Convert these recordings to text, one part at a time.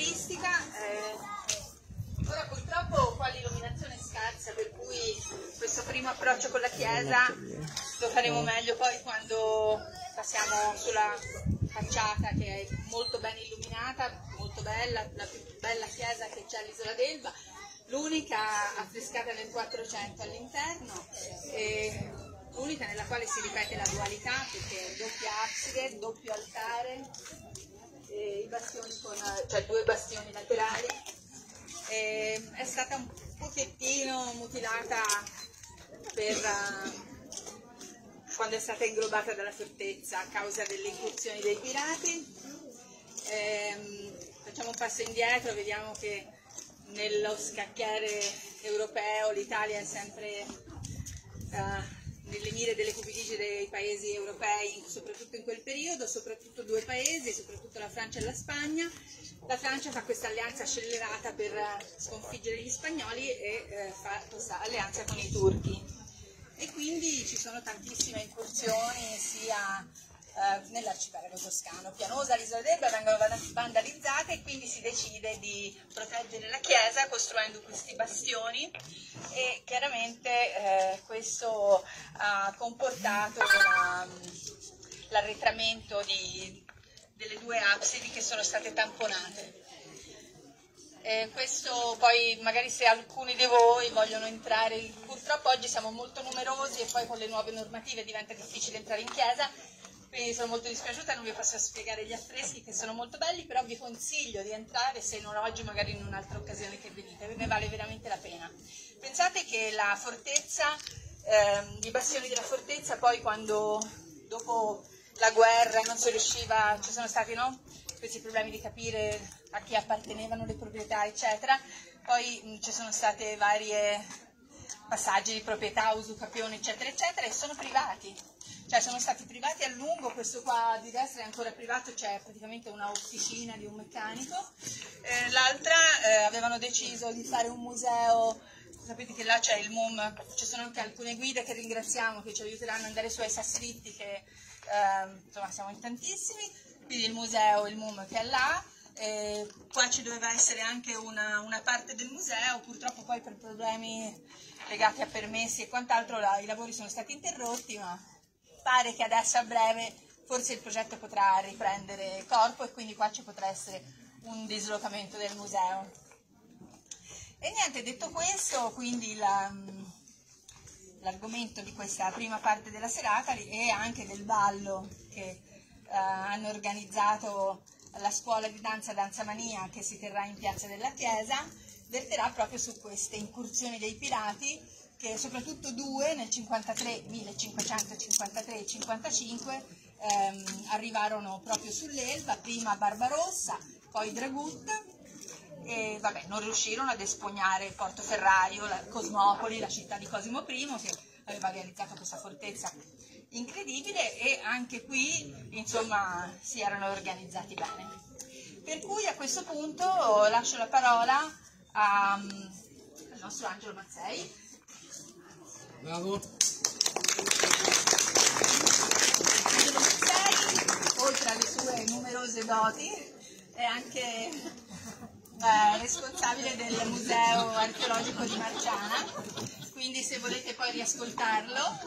turistica. Eh, ora purtroppo qua l'illuminazione è scarsa, per cui questo primo approccio con la chiesa lo faremo meglio poi quando passiamo sulla facciata che è molto ben illuminata, molto bella, la più bella chiesa che c'è all'isola d'Elba, l'unica affrescata nel 400 all'interno. E l'unica nella quale si ripete la dualità perché è doppia abside, doppio altare, cioè due bastioni laterali. E è stata un pochettino mutilata per, uh, quando è stata inglobata dalla fortezza a causa delle incursioni dei pirati. E, um, facciamo un passo indietro, vediamo che nello scacchiere europeo l'Italia è sempre uh, nelle mire delle cupidigie dei paesi europei, soprattutto in quel periodo, soprattutto due paesi, soprattutto la Francia e la Spagna. La Francia fa questa alleanza scellerata per sconfiggere gli spagnoli e eh, fa questa alleanza con i turchi. E quindi ci sono tantissime incursioni sia eh, nell'arcipelago toscano. Pianosa, l'isola d'Elba vengono vandalizzate e quindi si decide di proteggere la chiesa costruendo questi bastioni e chiaramente eh, questo ha comportato l'arretramento delle due absidi che sono state tamponate. Eh, questo poi magari se alcuni di voi vogliono entrare, purtroppo oggi siamo molto numerosi e poi con le nuove normative diventa difficile entrare in chiesa, quindi sono molto dispiaciuta, non vi posso spiegare gli affreschi che sono molto belli, però vi consiglio di entrare, se non oggi magari in un'altra occasione che venite, ne vale veramente la pena. Pensate che la fortezza, ehm, i bastioni della fortezza poi quando dopo la guerra non si riusciva, ci sono stati no? questi problemi di capire a chi appartenevano le proprietà, eccetera, poi mh, ci sono state varie passaggi di proprietà, usucapione, eccetera, eccetera, e sono privati cioè sono stati privati a lungo, questo qua di destra è ancora privato, c'è praticamente una officina di un meccanico, eh, l'altra eh, avevano deciso di fare un museo, sapete che là c'è il MUM, ci sono anche alcune guide che ringraziamo che ci aiuteranno ad andare su ai Sassiritti che eh, insomma siamo in tantissimi, quindi il museo, il MUM che è là, eh, qua ci doveva essere anche una, una, parte del museo, purtroppo poi per problemi legati a permessi e quant'altro i lavori sono stati interrotti, ma pare che adesso a breve forse il progetto potrà riprendere corpo e quindi qua ci potrà essere un dislocamento del museo. E niente, detto questo, quindi mm, l'argomento di questa prima parte della serata e anche del ballo che uh, hanno organizzato la scuola di danza Danza Mania che si terrà in Piazza della Chiesa, verterà proprio su queste incursioni dei pirati che soprattutto due nel 53, 1553 e 55 ehm, arrivarono proprio sull'Elba, prima Barbarossa, poi Dragut e vabbè, non riuscirono ad espugnare Portoferraio, la Cosmopoli, la città di Cosimo I che aveva realizzato questa fortezza incredibile e anche qui insomma si erano organizzati bene. Per cui a questo punto lascio la parola a, al nostro Angelo Mazzei Bravo. oltre alle sue numerose doti, è anche eh, responsabile del Museo Archeologico di Marciana, quindi se volete poi riascoltarlo.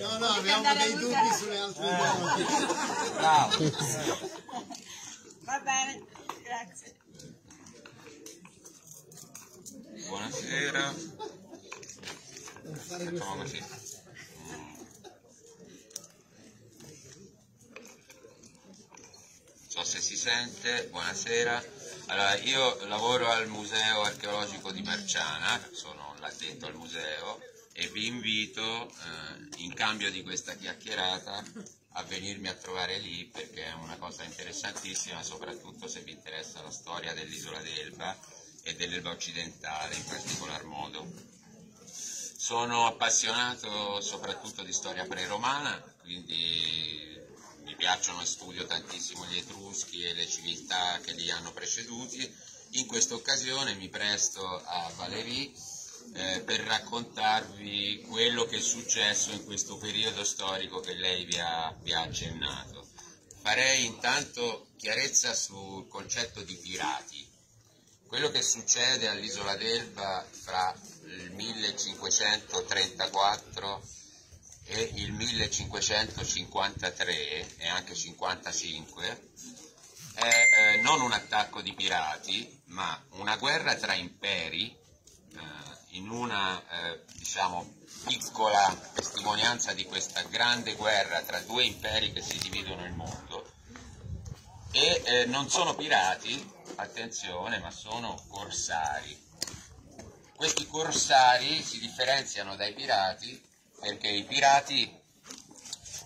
No, no, abbiamo dei dubbi sulle altre eh. doti. Bravo. Va bene, grazie. Buonasera. Facciamo così. So se si sente, buonasera. Allora, io lavoro al Museo Archeologico di Marciana, sono l'addetto al museo e vi invito eh, in cambio di questa chiacchierata a venirmi a trovare lì perché è una cosa interessantissima, soprattutto se vi interessa la storia dell'isola d'Elba e dell'Elba occidentale in particolar modo. Sono appassionato soprattutto di storia pre-romana, quindi mi piacciono e studio tantissimo gli Etruschi e le civiltà che li hanno preceduti. In questa occasione mi presto a Valérie eh, per raccontarvi quello che è successo in questo periodo storico che lei vi ha, vi ha accennato. Farei intanto chiarezza sul concetto di pirati. Quello che succede all'isola d'Elba fra 1534 e il 1553 e anche 55 è eh, non un attacco di pirati, ma una guerra tra imperi eh, in una eh, diciamo, piccola testimonianza di questa grande guerra tra due imperi che si dividono il mondo e eh, non sono pirati, attenzione, ma sono corsari. Questi corsari si differenziano dai pirati perché i pirati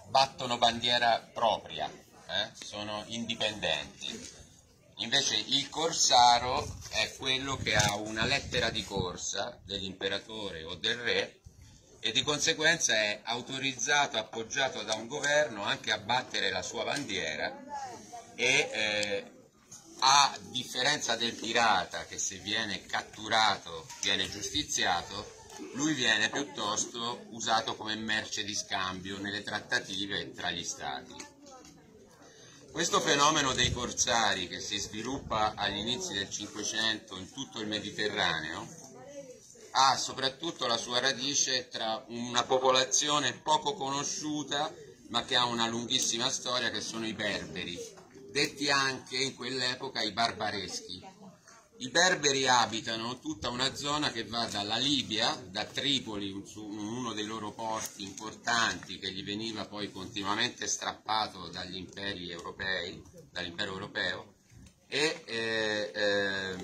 battono bandiera propria, eh? sono indipendenti. Invece il corsaro è quello che ha una lettera di corsa dell'imperatore o del re e di conseguenza è autorizzato, appoggiato da un governo anche a battere la sua bandiera e eh, a differenza del pirata che se viene catturato viene giustiziato, lui viene piuttosto usato come merce di scambio nelle trattative tra gli stati. Questo fenomeno dei corsari che si sviluppa agli inizi del Cinquecento in tutto il Mediterraneo ha soprattutto la sua radice tra una popolazione poco conosciuta ma che ha una lunghissima storia che sono i berberi, detti anche in quell'epoca i barbareschi. I berberi abitano tutta una zona che va dalla Libia, da Tripoli, uno dei loro porti importanti che gli veniva poi continuamente strappato dagli imperi europei, dall'impero europeo, e eh, eh,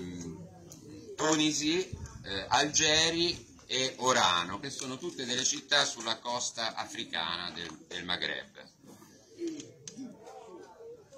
Tunisi, eh, Algeri e Orano, che sono tutte delle città sulla costa africana del, del Maghreb.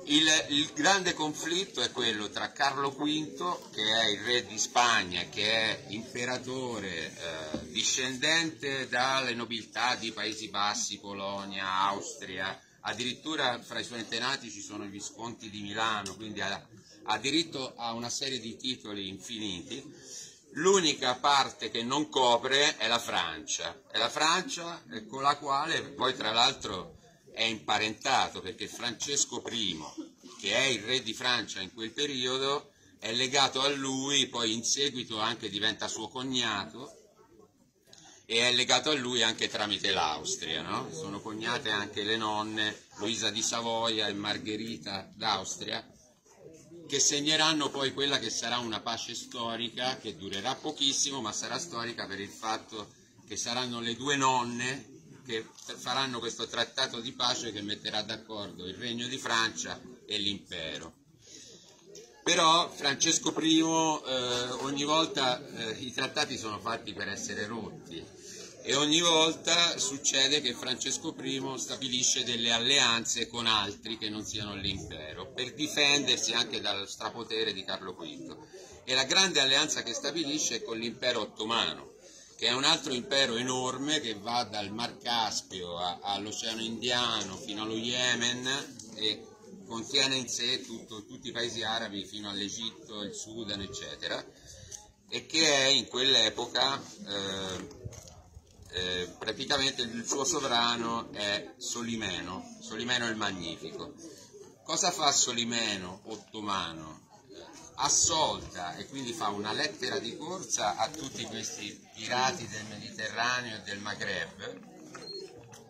Il, il, grande conflitto è quello tra Carlo V, che è il re di Spagna, che è imperatore eh, discendente dalle nobiltà di Paesi Bassi, Polonia, Austria, addirittura fra i suoi antenati ci sono i visconti di Milano, quindi ha, ha diritto a una serie di titoli infiniti. L'unica parte che non copre è la Francia, è la Francia con la quale poi tra l'altro è imparentato perché Francesco I, che è il re di Francia in quel periodo, è legato a lui, poi in seguito anche diventa suo cognato e è legato a lui anche tramite l'Austria, no? sono cognate anche le nonne Luisa di Savoia e Margherita d'Austria, che segneranno poi quella che sarà una pace storica che durerà pochissimo, ma sarà storica per il fatto che saranno le due nonne che faranno questo trattato di pace che metterà d'accordo il Regno di Francia e l'impero. Però Francesco I eh, ogni volta eh, i trattati sono fatti per essere rotti e ogni volta succede che Francesco I stabilisce delle alleanze con altri che non siano l'impero per difendersi anche dal strapotere di Carlo V. E la grande alleanza che stabilisce è con l'impero ottomano che è un altro impero enorme che va dal Mar Caspio all'Oceano Indiano fino allo Yemen e contiene in sé tutto, tutti i paesi arabi fino all'Egitto, il Sudan, eccetera, e che è in quell'epoca eh, eh, praticamente il suo sovrano è Solimeno, Solimeno il Magnifico. Cosa fa Solimeno ottomano? Assolta e quindi fa una lettera di corsa a tutti questi pirati del Mediterraneo e del Maghreb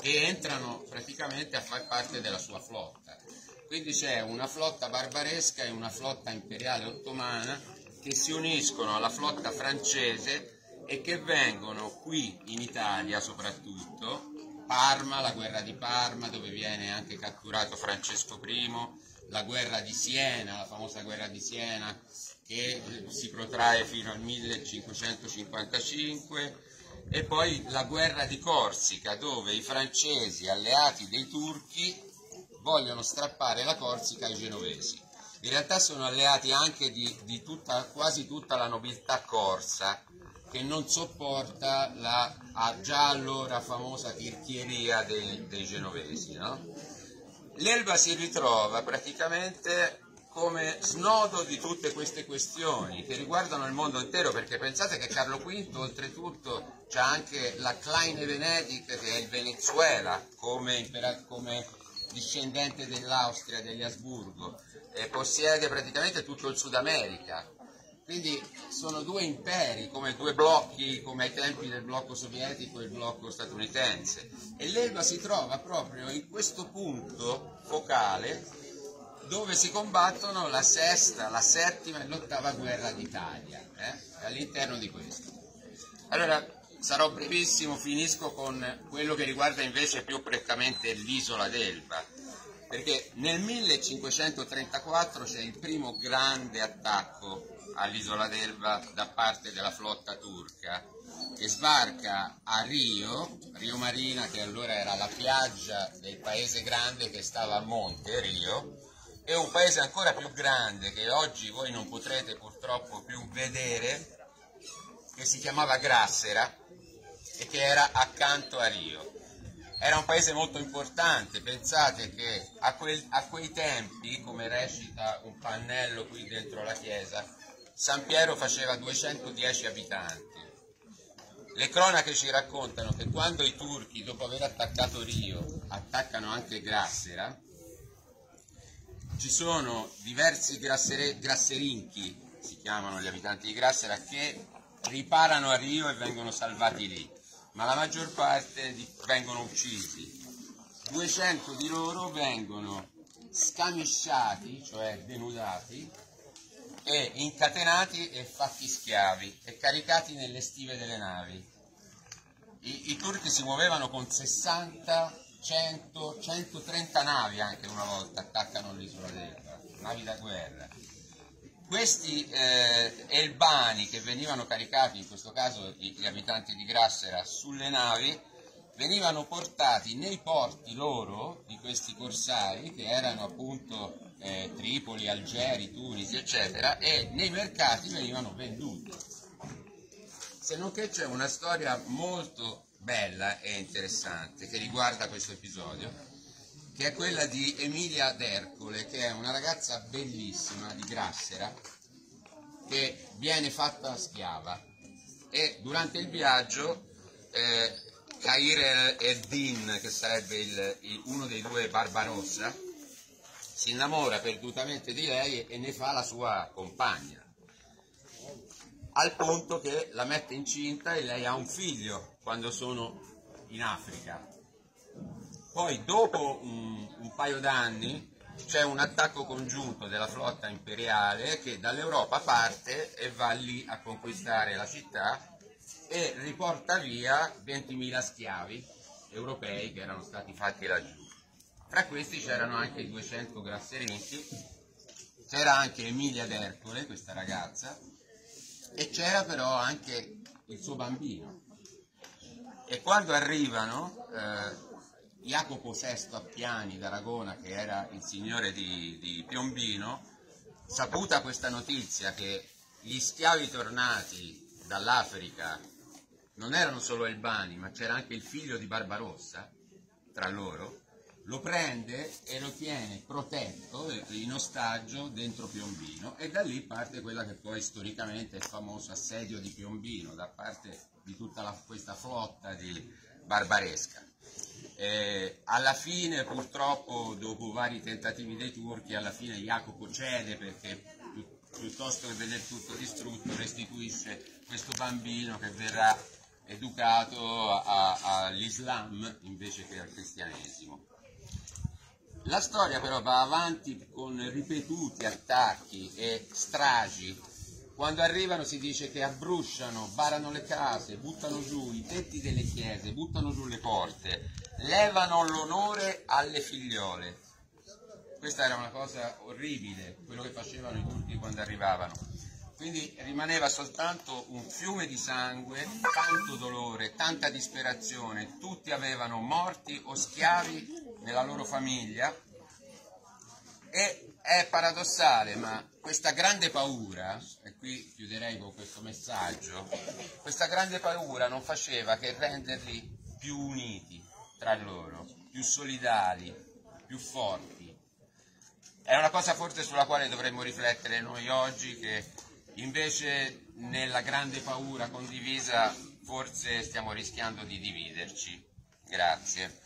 che entrano praticamente a far parte della sua flotta. Quindi c'è una flotta barbaresca e una flotta imperiale ottomana che si uniscono alla flotta francese e che vengono qui in Italia soprattutto, Parma, la guerra di Parma dove viene anche catturato Francesco I, la guerra di Siena, la famosa guerra di Siena che si protrae fino al 1555 e poi la guerra di Corsica dove i francesi alleati dei turchi vogliono strappare la Corsica ai genovesi. In realtà sono alleati anche di, di tutta, quasi tutta la nobiltà corsa che non sopporta la già allora famosa tirchieria dei, dei genovesi. No? L'Elba si ritrova praticamente come snodo di tutte queste questioni che riguardano il mondo intero, perché pensate che Carlo V oltretutto c'è anche la Kleine Venedig che è il Venezuela come, come discendente dell'Austria, degli Asburgo, e possiede praticamente tutto il Sud America. Quindi sono due imperi, come due blocchi, come ai tempi del blocco sovietico e il blocco statunitense. E l'Elba si trova proprio in questo punto focale dove si combattono la sesta, la settima e l'ottava guerra d'Italia, eh? all'interno di questo. Allora, sarò brevissimo, finisco con quello che riguarda invece più prettamente l'isola d'Elba, perché nel 1534 c'è il primo grande attacco all'isola d'Elba da parte della flotta turca che sbarca a Rio, Rio Marina che allora era la piaggia del paese grande che stava a monte Rio, e un paese ancora più grande che oggi voi non potrete purtroppo più vedere, che si chiamava Grassera e che era accanto a Rio. Era un paese molto importante, pensate che a, quel, a quei tempi, come recita un pannello qui dentro la chiesa, San Piero faceva 210 abitanti. Le cronache ci raccontano che quando i turchi, dopo aver attaccato Rio, attaccano anche Grassera, ci sono diversi grasserinchi, si chiamano gli abitanti di Grassera, che riparano a Rio e vengono salvati lì, ma la maggior parte vengono uccisi. 200 di loro vengono scamisciati, cioè denudati, e incatenati e fatti schiavi e caricati nelle stive delle navi. I, i turchi si muovevano con 60 100, 130 navi anche una volta attaccano l'isola d'Elba, navi da guerra. Questi eh, elbani che venivano caricati, in questo caso gli abitanti di Grassera, sulle navi, venivano portati nei porti loro, di questi corsari, che erano appunto eh, Tripoli, Algeri, Tunisi, eccetera, e nei mercati venivano venduti. Se non che c'è una storia molto bella e interessante che riguarda questo episodio, che è quella di Emilia D'Ercole, che è una ragazza bellissima di Grassera, che viene fatta schiava e durante il viaggio eh, Cair el-Din, che sarebbe il, il, uno dei due Barbarossa, si innamora perdutamente di lei e ne fa la sua compagna al punto che la mette incinta e lei ha un figlio quando sono in Africa. Poi dopo un, un paio d'anni c'è un attacco congiunto della flotta imperiale che dall'Europa parte e va lì a conquistare la città e riporta via 20.000 schiavi europei che erano stati fatti laggiù. Tra questi c'erano anche 200 grasserini, c'era anche Emilia d'Ercole, questa ragazza, e c'era però anche il suo bambino. E quando arrivano, eh, Jacopo VI Appiani d'Aragona, che era il signore di, di Piombino, saputa questa notizia che gli schiavi tornati dall'Africa non erano solo albani, ma c'era anche il figlio di Barbarossa tra loro, lo prende e lo tiene protetto in ostaggio dentro Piombino e da lì parte quella che poi storicamente è il famoso assedio di Piombino da parte di tutta la, questa flotta di barbaresca. Eh, alla fine purtroppo dopo vari tentativi dei turchi alla fine Jacopo cede perché pi piuttosto che vedere tutto distrutto restituisce questo bambino che verrà educato all'Islam invece che al cristianesimo. La storia però va avanti con ripetuti attacchi e stragi. Quando arrivano si dice che abbrusciano, barano le case, buttano giù i tetti delle chiese, buttano giù le porte, levano l'onore alle figliole. Questa era una cosa orribile, quello che facevano i turchi quando arrivavano. Quindi rimaneva soltanto un fiume di sangue, tanto dolore, tanta disperazione, tutti avevano morti o schiavi nella loro famiglia e è paradossale, ma questa grande paura, e qui chiuderei con questo messaggio, questa grande paura non faceva che renderli più uniti tra loro, più solidali, più forti. È una cosa forse sulla quale dovremmo riflettere noi oggi che invece nella grande paura condivisa forse stiamo rischiando di dividerci. Grazie.